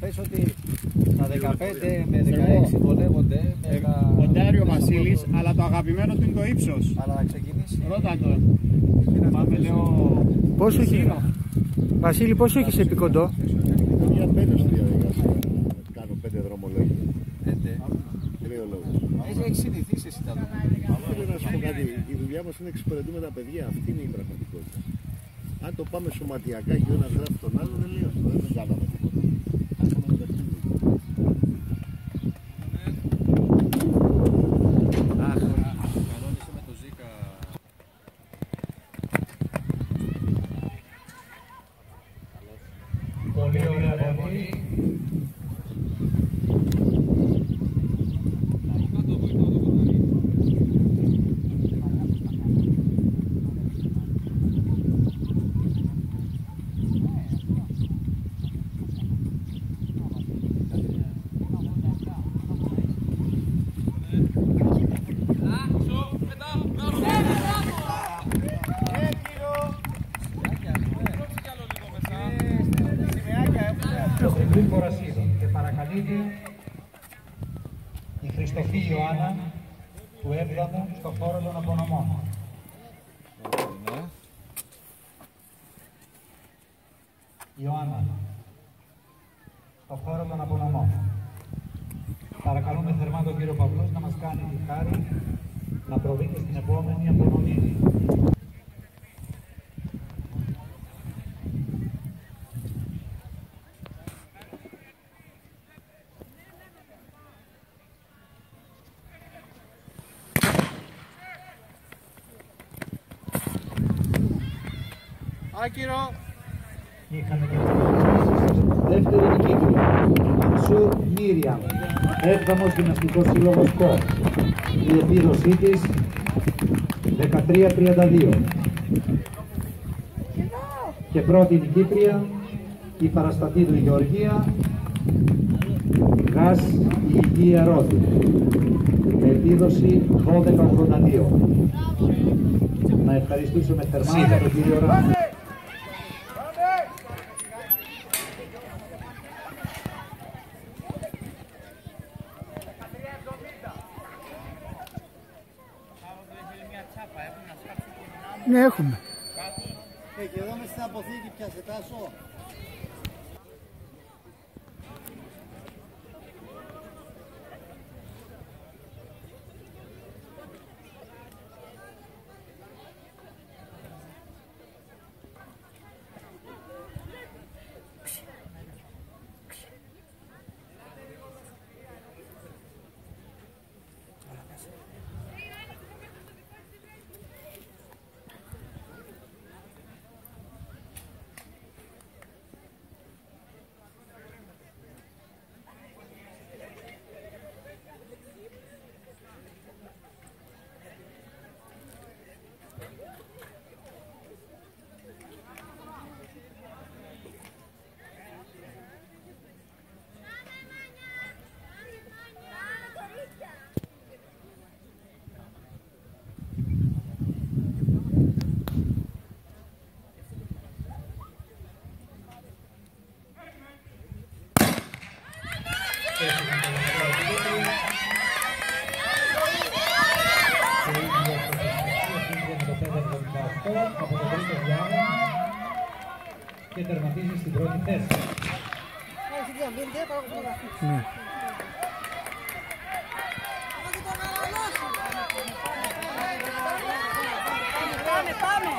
Πες ότι τα 15 με 16 βολεύονται με Ε, τα... Κοντάρει ο με Βασίλης, στο- αλλά το αγαπημένο του είναι το ύψος. Αλλά να ξεκινήσει. Ρώτα τον. Πάμε λέω. Πόσο έχει, Βασίλη, πόσο έχεις επί κοντό. Για μπαίνω στη διαδικασία. Κάνω πέντε δρομολόγια. Πέντε. Τρία λόγους. Έχει έχεις συνηθίσει εσύ τα δεδομένα. Θέλω να σου πω κάτι. Η δουλειά μας είναι να εξυπηρετούμε τα παιδιά. Αυτή είναι η πραγματικότητα. Αν το πάμε σωματιακά και ο ένας γράφει τον άλλο, δεν λέει αυτό. Δεν κάναμε τίποτα. Κάναμε Στην Κορασίδων και παρακαλείται η Χριστοφή Ιωάννα του 7ου στο χώρο των απονομών. Ιωάννα, στο χώρο των απονομών. Παρακαλούμε θερμά τον κύριο Παυλούς να μας κάνει τη χάρη να προβεί και στην επόμενη απονομή. Άκυρο. Είχαμε και δεύτερη νικήτρια. Σου Μίρια. Έβδομος γυμναστικός σύλλογος ΚΟ. Η επίδοσή της 13-32. Και πρώτη νικήτρια η Παραστατήδου Γεωργία Γας η Υγεία Ρόδη. Με επίδοση 12-82. Να ευχαριστήσουμε θερμά τον κύριο Ράμο. Ναι, έχουμε. Ε, και εδώ με στην αποθήκη πια σε τάσο. τερματίζει στην πρώτη θέση. Ναι. Η Πάμε, πάμε.